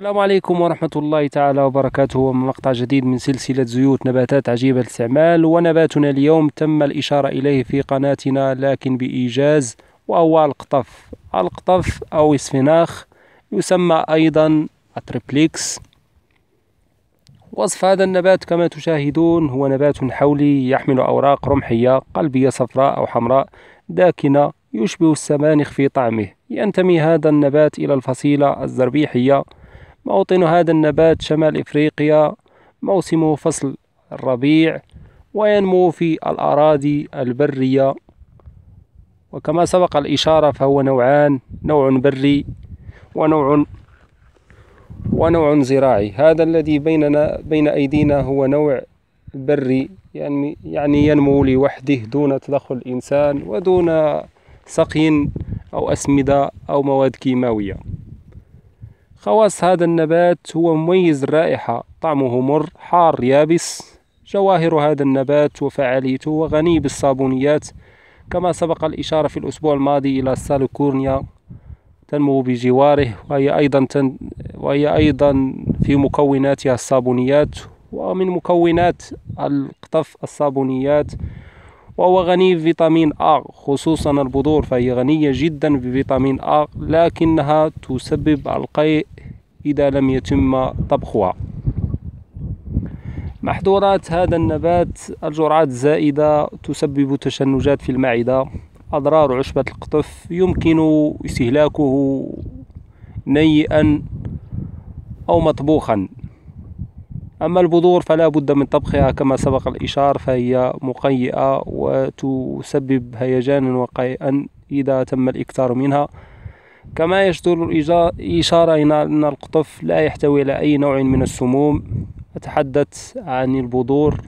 السلام عليكم ورحمة الله تعالى وبركاته. ومقطع جديد من سلسلة زيوت نباتات عجيبة الاستعمال ونباتنا اليوم تم الإشارة إليه في قناتنا لكن بإيجاز وهو القطف القطف أو إسفناخ يسمى أيضا أتريبليكس. وصف هذا النبات كما تشاهدون هو نبات حولي يحمل أوراق رمحية قلبية صفراء أو حمراء داكنة يشبه السبانخ في طعمه. ينتمي هذا النبات إلى الفصيلة الزربيحية موطن هذا النبات شمال إفريقيا موسمه فصل الربيع وينمو في الأراضي البرية. وكما سبق الإشارة فهو نوعان نوع بري ونوع ونوع زراعي. هذا الذي بيننا بين أيدينا هو نوع بري يعني يعني ينمو لوحده دون تدخل الإنسان ودون سقي أو أسمدة أو مواد كيماوية. خواص هذا النبات هو مميز الرائحة طعمه مر حار يابس. جواهر هذا النبات وفعاليته وغني بالصابونيات. كما سبق الإشارة في الأسبوع الماضي إلى السالوكورنيا تنمو بجواره وهي أيضا تن وهي أيضا في مكوناتها الصابونيات ومن مكونات القطف الصابونيات وهو غني بفيتامين A خصوصا البذور فهي غنية جدا بفيتامين A لكنها تسبب القيء إذا لم يتم طبخها. محظورات هذا النبات الجرعات الزائدة تسبب تشنجات في المعدة أضرار عشبة القطف يمكن استهلاكه نيئا أو مطبوخا. أما البذور فلا بد من طبخها كما سبق الإشار فهي مقيئة وتسبب هيجانا وقيئا إذا تم الإكثار منها. كما يشدر الإشارة إلى أن القطف لا يحتوي على أي نوع من السموم أتحدث عن البذور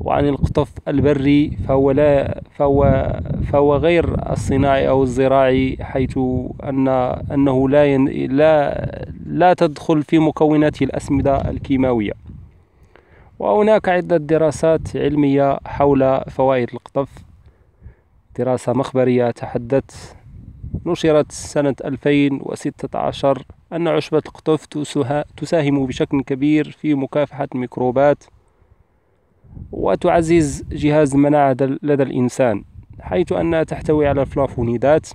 وعن القطف البري فهو لا فهو فهو غير الصناعي أو الزراعي حيث أن أنه لا لا لا تدخل في مكوناته الأسمدة الكيماوية. وهناك عدة دراسات علمية حول فوائد القطف. دراسة مخبرية تحدث نشرت سنة 2016 أن عشبة القطف تساهم بشكل كبير في مكافحة الميكروبات وتعزز جهاز المناعة لدى الإنسان حيث أنها تحتوي على الفلافونيدات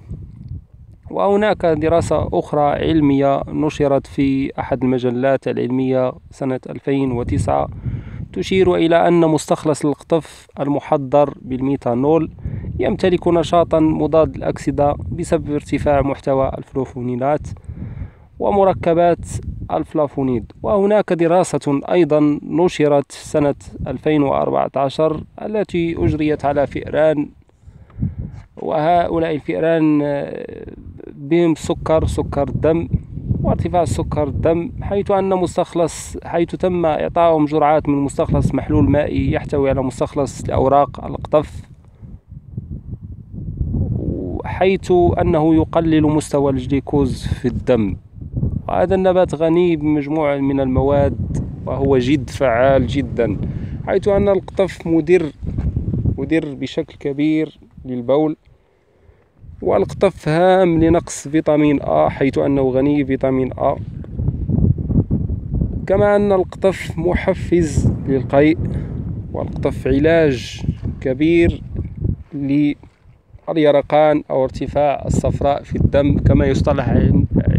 وهناك دراسة أخرى علمية نشرت في أحد المجلات العلمية سنة 2009 تشير إلى أن مستخلص القطف المحضر بالميثانول يمتلك نشاطا مضاد للأكسدة بسبب ارتفاع محتوى الفلوفونيلات ومركبات الفلافونيد. وهناك دراسة أيضا نشرت سنة 2014 التي أجريت على فئران وهؤلاء الفئران بهم سكر سكر الدم وارتفاع سكر الدم حيث أن مستخلص حيث تم إعطائهم جرعات من مستخلص محلول مائي يحتوي على مستخلص لأوراق القطف حيث أنه يقلل مستوى الجليكوز في الدم. وهذا النبات غني بمجموعة من المواد وهو جد فعال جدا حيث أن القطف مدر مدر بشكل كبير للبول. والقطف هام لنقص فيتامين A حيث أنه غني بفيتامين A. كما أن القطف محفز للقيء والقطف علاج كبير لليرقان أو ارتفاع الصفراء في الدم كما يصطلح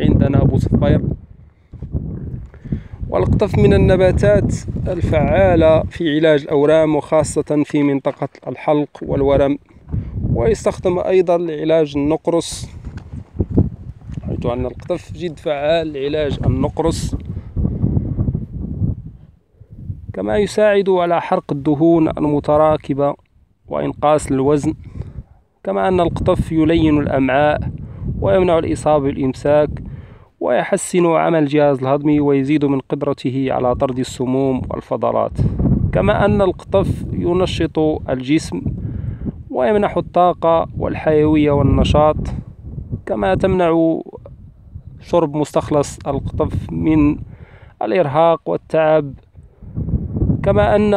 عندنا أبو صفير. والقطف من النباتات الفعالة في علاج الأورام وخاصة في منطقة الحلق والورم. ويستخدم أيضا لعلاج النقرس. حيث أن القطف جد فعال لعلاج النقرس. كما يساعد على حرق الدهون المتراكبة وإنقاص الوزن. كما أن القطف يلين الأمعاء ويمنع الإصابة بالإمساك ويحسن عمل الجهاز الهضمي ويزيد من قدرته على طرد السموم والفضلات. كما أن القطف ينشط الجسم ويمنح الطاقة والحيوية والنشاط كما تمنع شرب مستخلص القطف من الإرهاق والتعب. كما أن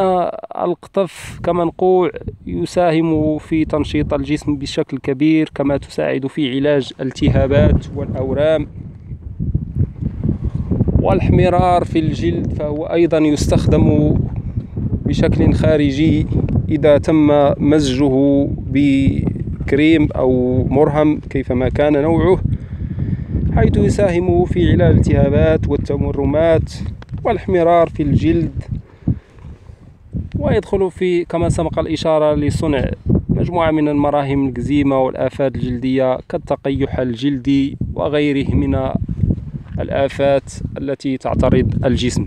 القطف كمنقوع يساهم في تنشيط الجسم بشكل كبير كما تساعد في علاج الالتهابات والأورام والحمرار في الجلد فهو أيضا يستخدم بشكل خارجي إذا تم مزجه بكريم أو مرهم كيفما كان نوعه حيث يساهم في علاج الالتهابات والتمرمات والإحمرار في الجلد ويدخل في كما سبق الإشارة لصنع مجموعة من المراهم الجزيمة والآفات الجلدية كالتقيح الجلدي وغيره من الآفات التي تعترض الجسم.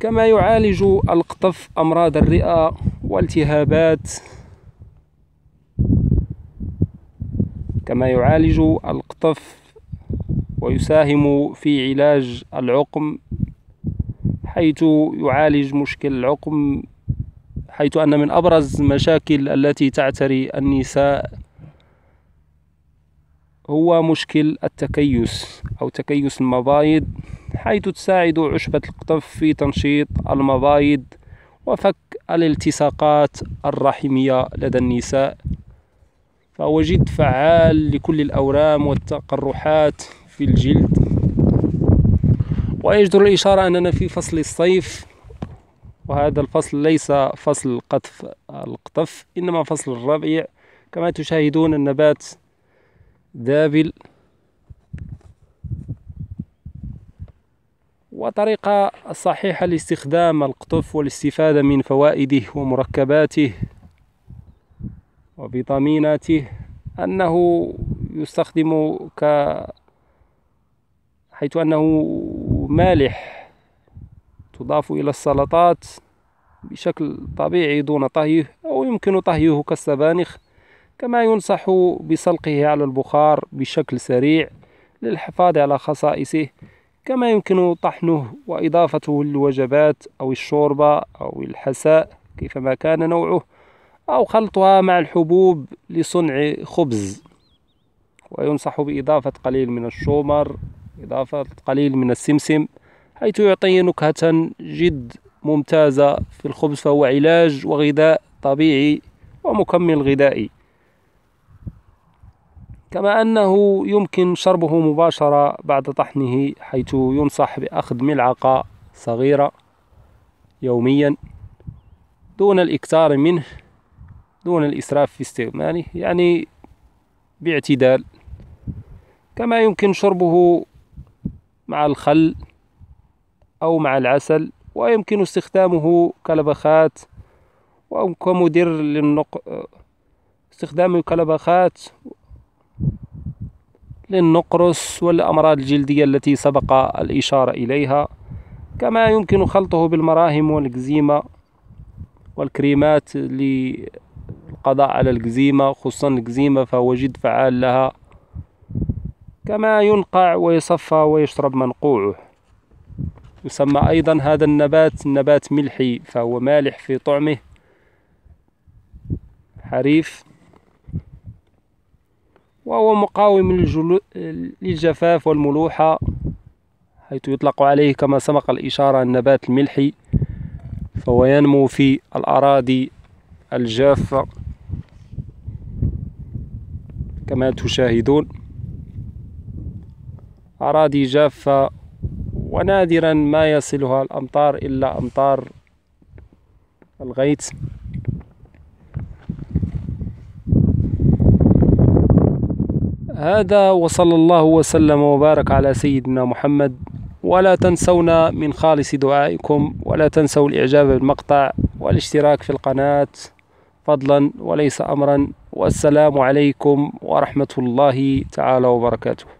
كما يعالج القطف أمراض الرئة والتهابات. كما يعالج القطف ويساهم في علاج العقم حيث يعالج مشكل العقم حيث أن من أبرز المشاكل التي تعتري النساء هو مشكل التكيس أو تكيس المبايض حيث تساعد عشبة القطف في تنشيط المبايض وفك الالتصاقات الرحمية لدى النساء. فهو جد فعال لكل الأورام والتقرحات في الجلد. ويجدر الإشارة أننا في فصل الصيف وهذا الفصل ليس فصل قطف القطف إنما فصل الربيع. كما تشاهدون النبات ذابل وطريقة صحيحة لاستخدام القطف والاستفادة من فوائده ومركباته وفيتاميناته أنه يستخدم ك حيث أنه مالح تضاف إلى السلطات بشكل طبيعي دون طهيه أو يمكن طهيه كالسبانخ. كما ينصح بسلقه على البخار بشكل سريع للحفاظ على خصائصه كما يمكن طحنه وإضافته للوجبات أو الشوربة أو الحساء كيفما كان نوعه أو خلطها مع الحبوب لصنع خبز. وينصح بإضافة قليل من الشومر إضافة قليل من السمسم حيث يعطي نكهة جد ممتازة في الخبز فهو علاج وغذاء طبيعي ومكمل غذائي. كما أنه يمكن شربه مباشرة بعد طحنه حيث ينصح بأخذ ملعقة صغيرة يوميا دون الإكثار منه دون الإسراف في استعماله يعني باعتدال. كما يمكن شربه مع الخل أو مع العسل ويمكن استخدامه كلبخات. أو كمدر للنق استخدامه كلبخات للنقرس والأمراض الجلدية التي سبق الإشارة إليها كما يمكن خلطه بالمراهم والإكزيما والكريمات للقضاء على الإكزيما خصوصا الإكزيما فهو جد فعال لها كما ينقع ويصفى ويشرب منقوعه. يسمى أيضا هذا النبات نبات ملحي فهو مالح في طعمه حريف وهو مقاوم للجفاف والملوحة حيث يطلق عليه كما سبق الإشارة النبات الملحي فهو ينمو في الأراضي الجافة كما تشاهدون. أراضي جافة ونادرا ما يصلها الأمطار إلا أمطار الغيث. هذا وصلى الله وسلم وبارك على سيدنا محمد. ولا تنسونا من خالص دعائكم ولا تنسوا الإعجاب بالمقطع والاشتراك في القناة فضلا وليس أمرا. والسلام عليكم ورحمة الله تعالى وبركاته.